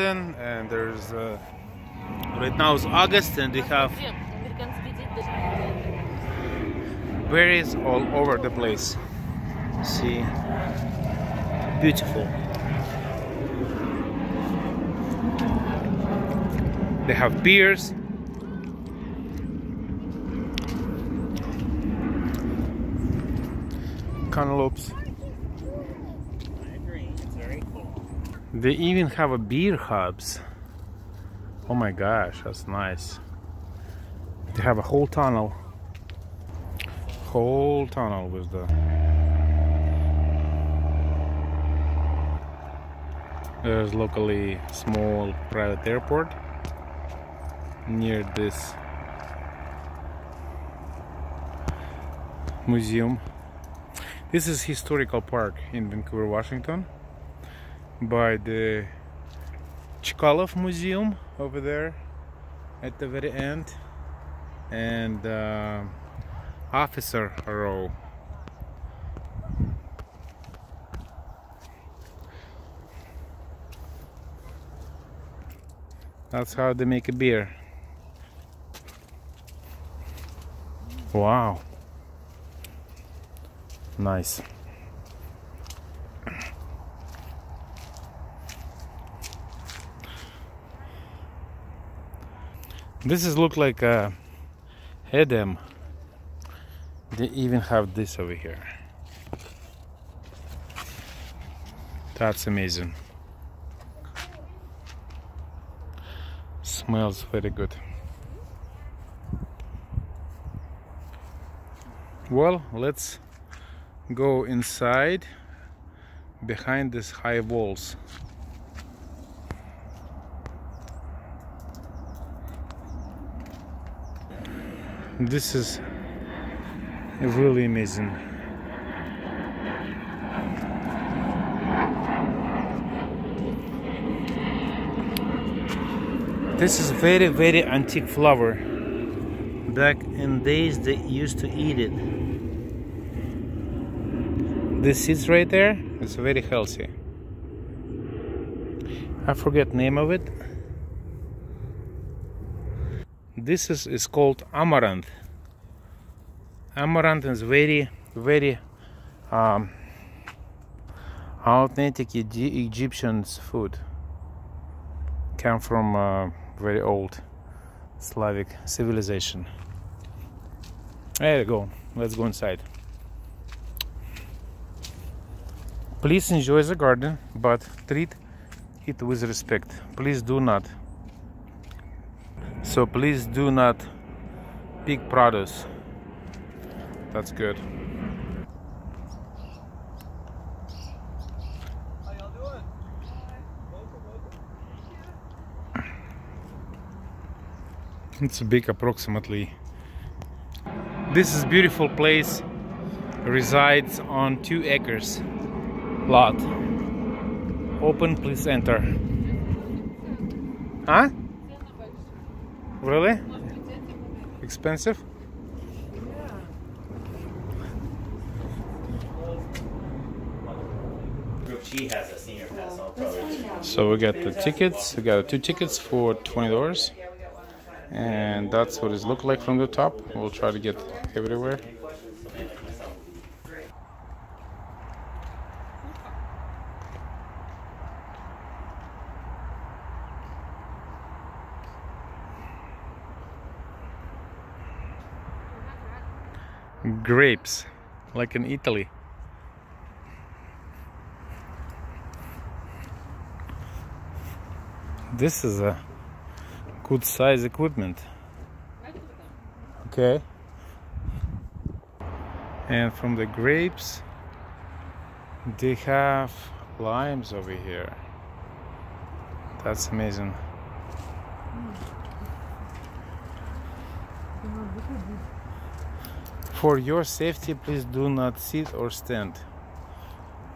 garden and there's uh, right now it's August and they have berries all over the place. See, beautiful. They have beers. Cantaloupes. They even have a beer hubs. Oh my gosh, that's nice. They have a whole tunnel. Whole tunnel with the There's locally small private airport near this museum. This is historical park in Vancouver, Washington by the Chkalov Museum over there at the very end and uh, Officer Row. That's how they make a beer. Wow. Nice. This is look like a Edem. They even have this over here. That's amazing. Smells very good. Well, let's go inside behind these high walls. This is really amazing. This is very very antique flower. Back in days they used to eat it. This seeds right there, it's very healthy. I forget name of it. This is, is called amaranth. Amaranth is very, very um, authentic Egyptian food. Come from very old Slavic civilization. There you go. Let's go inside. Please enjoy the garden, but treat it with respect. Please do not. So please do not pick produce. That's good. It's a big approximately. This is beautiful place resides on two acres lot. Open, please enter. Huh? Really? Expensive? So we got the tickets. We got two tickets for twenty dollars, and that's what it looked like from the top. We'll try to get everywhere. Grapes like in Italy. This is a good size equipment. Okay. And from the grapes, they have limes over here. That's amazing. For your safety, please do not sit or stand.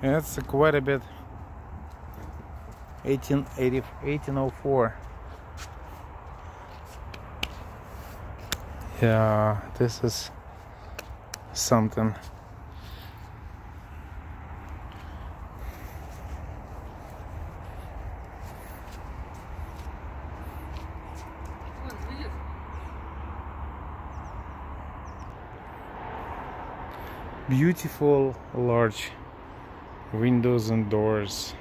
That's quite a bit. 1880, 1804. Yeah, this is something. Beautiful large windows and doors.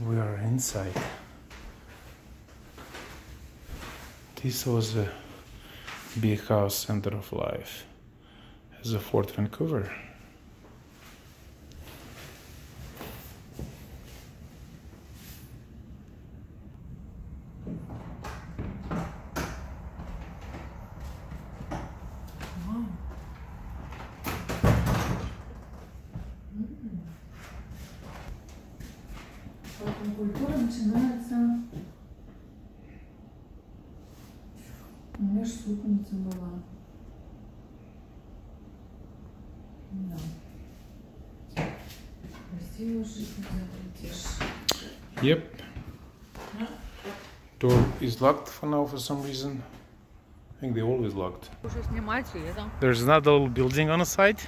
We are inside. This was a big house center of life as a fort vancouver начинается... У меня ж супница была. Да. Красиво жить запретишь. Yep. Door is locked for now for some reason. I think they always locked. Уже снимать и это. There's another little building on the side.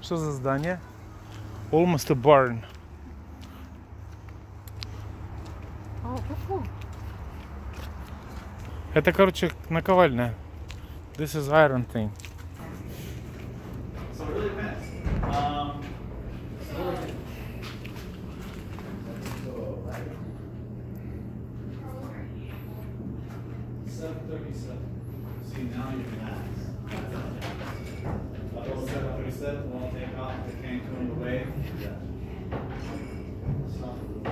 Что за здание? Almost a barn. Это, короче, наковальня. This is iron thing. So really depends. Um, Seven thirty-seven. See, now you can ask. Level seven thirty-seven, won't take off the Cancun away. Huh.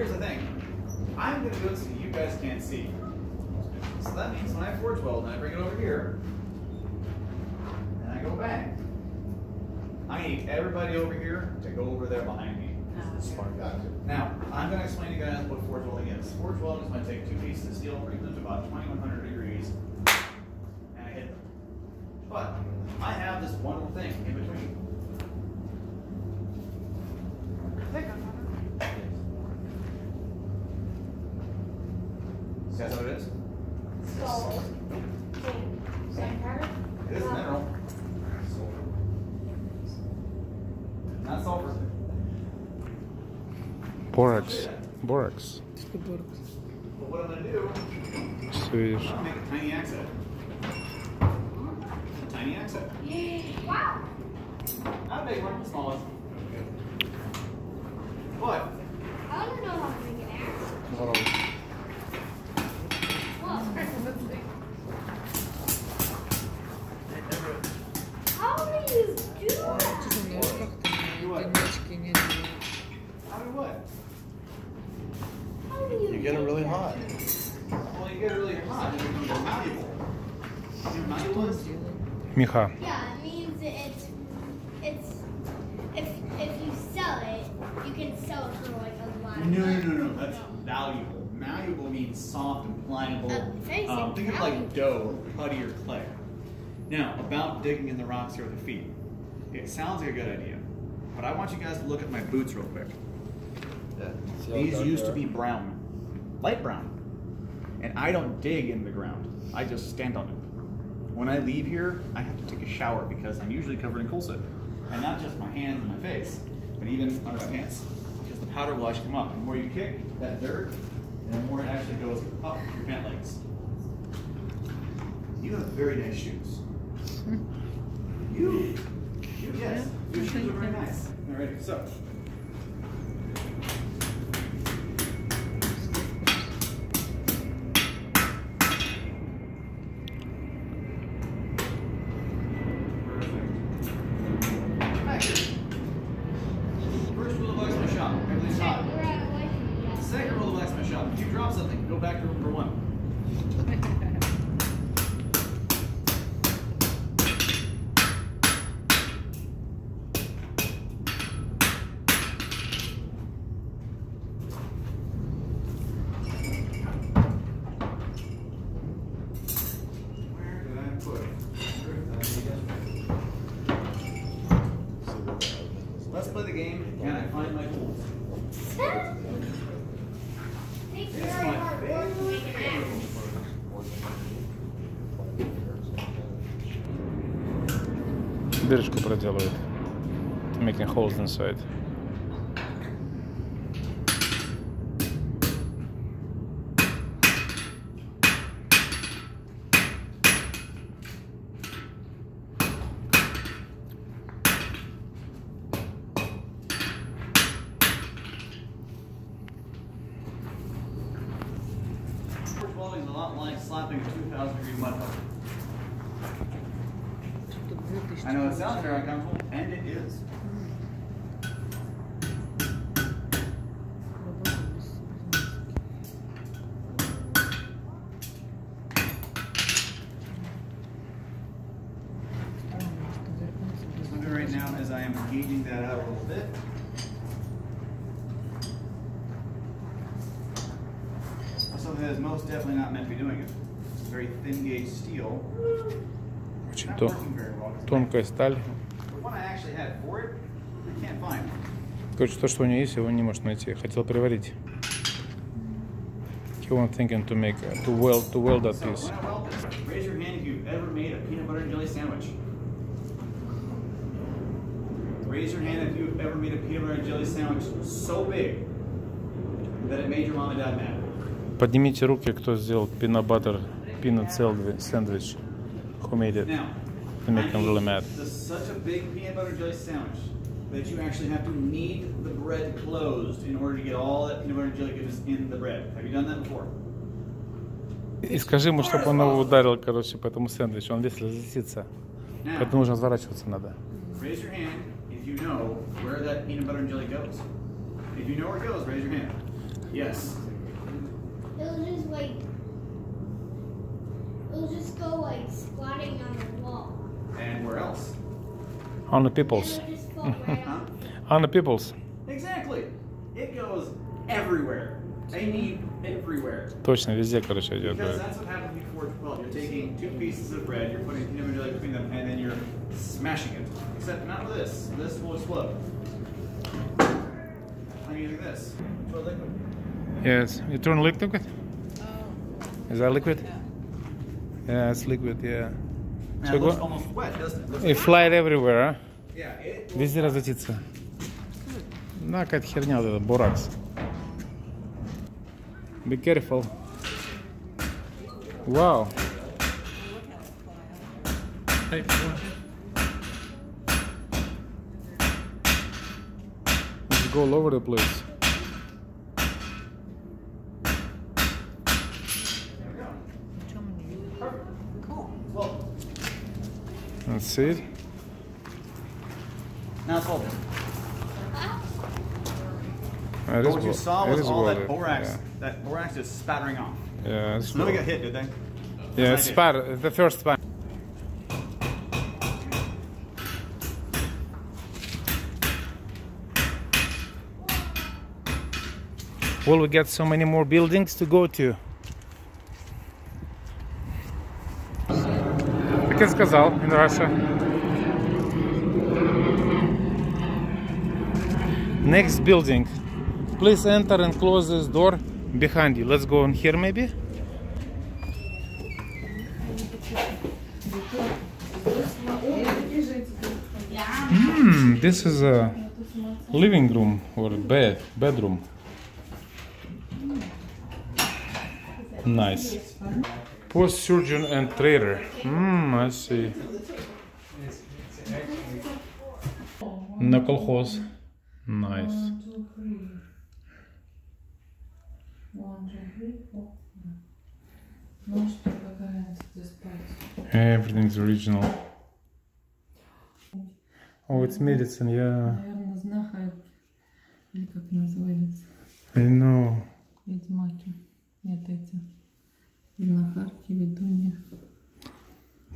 Here's the thing. I'm gonna do it so you guys can't see. So that means when I have 412 and I bring it over here, and I go back, I need everybody over here to go over there behind me. Oh, now, I'm going to explain to you guys what forge welding is. Forge welding is when I take two pieces of steel, bring them to about 2100 degrees, and I hit them. But I have this one little thing in between. See that's what it is? So, same pattern? It is mineral. Not sulfur. Borax. Borax. But what I'm gonna do, Swedish. I'm make a tiny axe out of it. A tiny axe out. Wow. Not a big one, a small one. But I don't know how to make an axe. Yeah, it means it's it's if if you sell it, you can sell it for like a lot. No, no, no, no. That's valuable. Malleable means soft and pliable. Uh, um, think of like dough or putty or clay. Now, about digging in the rocks here with the feet. It sounds like a good idea, but I want you guys to look at my boots real quick. Yeah, These used there. to be brown, light brown, and I don't dig in the ground. I just stand on it. When I leave here, I have to take a shower because I'm usually covered in coal soot. And not just my hands and my face, but even under my pants. Because the powder will actually come up. The more you kick that dirt, the more it actually goes up your pant legs. You have very nice shoes. Hmm. You, you yes, your shoes are very nice. Alrighty, so Дырочку проделывает. Making holes inside. I know it sounds very uncomfortable, and it is. right now as I am gauging that out a little bit. That's Something that is most definitely not meant to be doing it. It's very thin gauge steel. Which you doing? Тонкая сталь. Короче, то, что у него есть, его не может найти. Хотел приварить. He was thinking to make, to weld, to weld that piece. raise your hand if you've ever made a peanut butter and jelly sandwich. Raise your hand if you've ever made a peanut butter and jelly sandwich so big that it made your mom and dad mad. Поднимите руки, кто сделал peanut butter, peanut sandwich. Who made it? Now, To make I them made really mad. this such a big peanut butter and jelly sandwich that you actually have to knead the bread closed in order to get all that peanut butter and jelly goodness in the bread. Have you done that before? И скажи ему, чтобы он его ударил, короче, по этому сэндвичу. Он весь разлетится. Now, Поэтому нужно разворачиваться надо. raise your hand if you know where that peanut butter and jelly goes. If you know where it goes, raise your hand. Yes. It'll just like, it'll just go like squatting on the wall. And where else? On the And peoples. it'll just fall right Huh? off. On the peoples. Exactly. It goes everywhere. They need everywhere. Точно, везде, короче, идет. Because да. that's what happens before 12. You're taking two pieces of bread, you're putting peanut butter and jelly between them, and then you're smashing it. Except not with this. This will explode. I'm using this. For liquid. Yes. You turn liquid? Is that liquid? Yeah, it's liquid, yeah. Now, So it looks go- almost wet, doesn't it? Looks It flied everywhere, а? Yeah, it Везде разлетится. Да, какая-то херня вот эта, боракс. Be careful. Wow. Let's go all over the place. Let's see it. now it's. Ah, it is what you saw was is all that welded, borax, that borax just spattering off. Yeah, yeah it's nobody got hit, did they? Yeah, it's did. the first spat. Will we get so many more buildings to go to? Как я сказал, in Russia. Next building. Please enter and close this door behind you. Let's go in here maybe. Hmm, this is a living room or bed, bedroom. Nice. Post surgeon and trader. Hmm, I see. На колхоз. Nice. One, two, three. One, two, three, four. Ну что, какая здесь спать? Everything's original. Oh, it's medicine, yeah. Наверное, знахарь. Или как называется? I know. Ведьмаки. Нет, эти. Знахарки, ведунья.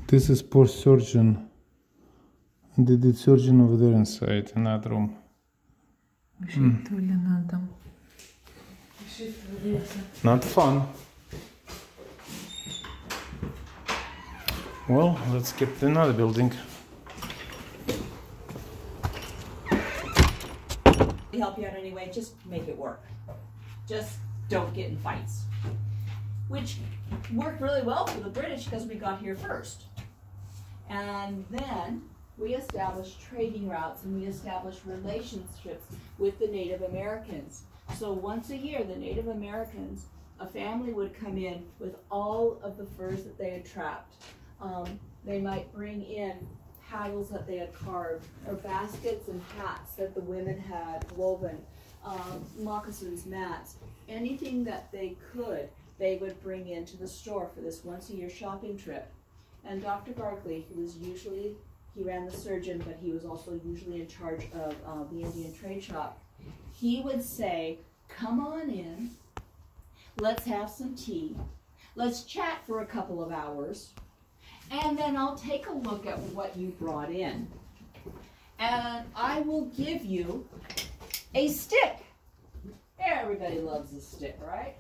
This is post surgeon. They did surgeon over there inside, in that room. Что ли надо? Not fun. Well, let's get to another building. to help you out anyway. Just make it work. Just don't get in fights. Which worked really well for the British because we got here first. And then we established trading routes and we established relationships with the Native Americans. So once a year, the Native Americans, a family would come in with all of the furs that they had trapped. Um, they might bring in paddles that they had carved, or baskets and hats that the women had woven, um, moccasins, mats, anything that they could, they would bring into the store for this once a year shopping trip. And Dr. Barclay, who was usually, he ran the surgeon, but he was also usually in charge of uh, the Indian trade shop, he would say, Come on in, let's have some tea, let's chat for a couple of hours, and then I'll take a look at what you brought in. And I will give you a stick. Everybody loves a stick, right?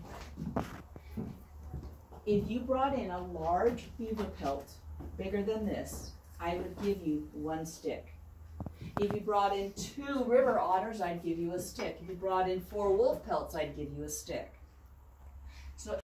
If you brought in a large beaver pelt, bigger than this, I would give you one stick. If you brought in two river otters, I'd give you a stick. If you brought in four wolf pelts, I'd give you a stick. So